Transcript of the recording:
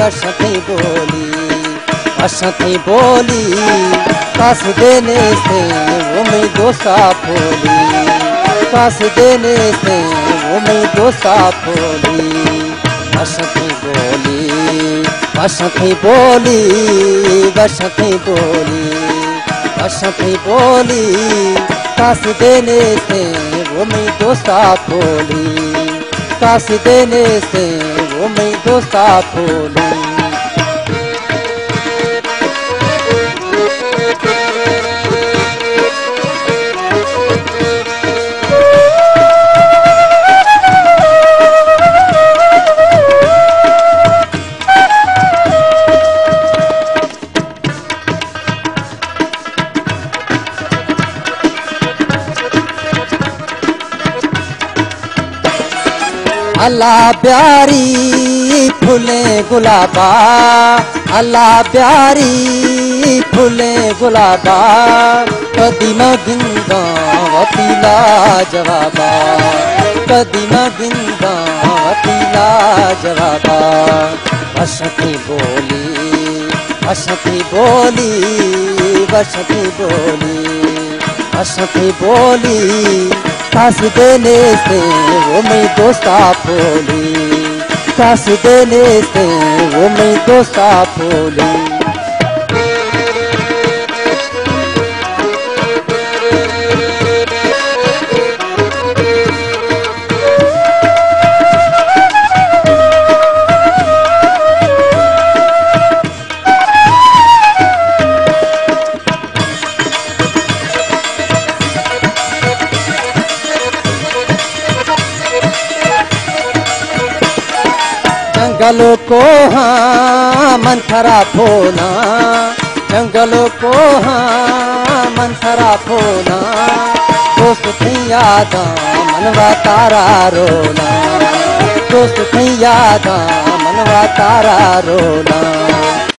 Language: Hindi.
वर्ष बोली थी बोली कास देने से वो मैं दोसा फोली कास देने से वो मैं दोसा फोली थी बोली वर्ष बोली वर्ष बोली वर्ष बोली कास देने से वो मैं दोसा फोली कास देने से वो मैं दोसा फोली अल्लाह प्यारी फूले गुलाबा, अल्लाह प्यारी फूले गुलाबा, कदीम गिंदा वतीला जवाबा, कदीम गिंदा वतीला जवाबा। बसती बोली बसती बोली बसती बोली बसती बोली। कास देने से वो मैं दोस्ता फोली कस देने से वो मैं दोस्ता फोली जंगलों को हाँ मंथरा फोना जंगलों को हाँ मंथरा फोना दोस्त यादा, मनवा तारा रोना। दोस्त यादा, मनवा तारा रोना।